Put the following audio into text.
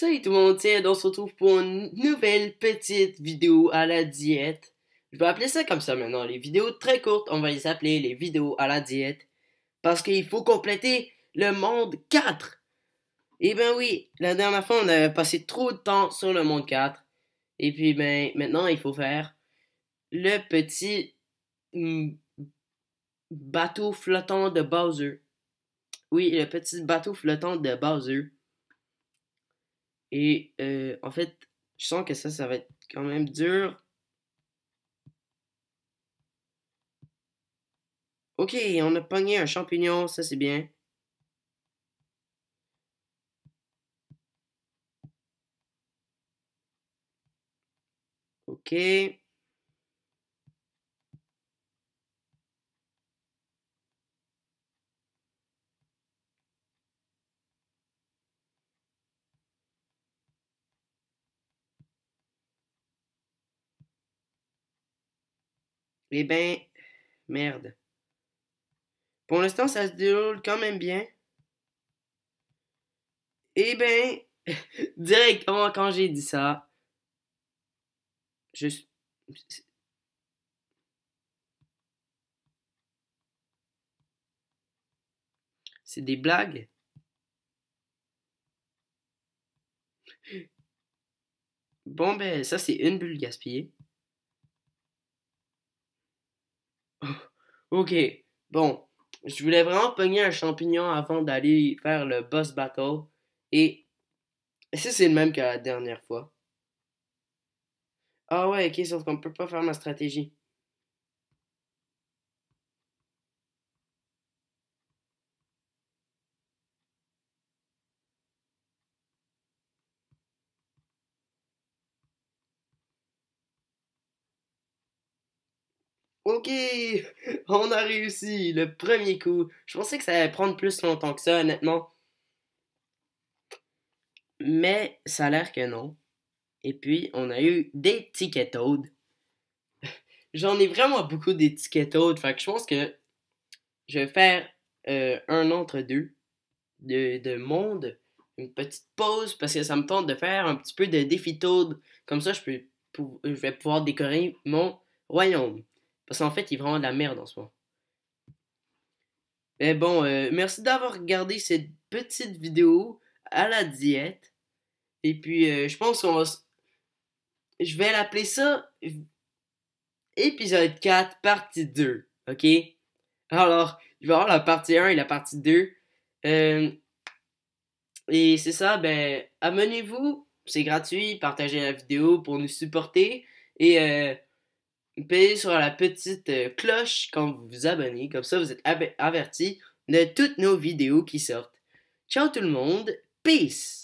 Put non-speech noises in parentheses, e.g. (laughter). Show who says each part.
Speaker 1: Salut tout le monde, tiens, on se retrouve pour une nouvelle petite vidéo à la diète. Je vais appeler ça comme ça maintenant, les vidéos très courtes, on va les appeler les vidéos à la diète. Parce qu'il faut compléter le monde 4. Eh ben oui, la dernière fois on avait passé trop de temps sur le monde 4. Et puis ben maintenant il faut faire le petit mm, bateau flottant de Bowser. Oui, le petit bateau flottant de Bowser. Et euh, en fait, je sens que ça, ça va être quand même dur. Ok, on a pogné un champignon, ça c'est bien. Ok. Eh ben, merde. Pour l'instant, ça se déroule quand même bien. Eh ben, (laughs) directement quand j'ai dit ça, je C'est des blagues. Bon, ben, ça, c'est une bulle gaspillée. Ok, bon. Je voulais vraiment pogner un champignon avant d'aller faire le boss battle. Et ça, c'est le même que la dernière fois? Ah ouais, ok, sauf qu'on peut pas faire ma stratégie. Ok, (laughs) on a réussi le premier coup. Je pensais que ça allait prendre plus longtemps que ça, honnêtement. Mais ça a l'air que non. Et puis, on a eu des tickets (laughs) J'en ai vraiment beaucoup des tickets Fait que je pense que je vais faire euh, un entre deux de, de monde. Une petite pause parce que ça me tente de faire un petit peu de défi Toad. Comme ça, je vais pouvoir décorer mon royaume. Parce qu'en fait, il est vraiment de la merde en ce moment. Mais bon, euh, merci d'avoir regardé cette petite vidéo à la diète. Et puis, euh, je pense qu'on va. Je vais l'appeler ça épisode 4, partie 2. OK? Alors, il va y avoir la partie 1 et la partie 2. Euh, et c'est ça, ben, abonnez-vous. C'est gratuit. Partagez la vidéo pour nous supporter. Et payez sur la petite euh, cloche quand vous vous abonnez. Comme ça, vous êtes avertis de toutes nos vidéos qui sortent. Ciao tout le monde. Peace!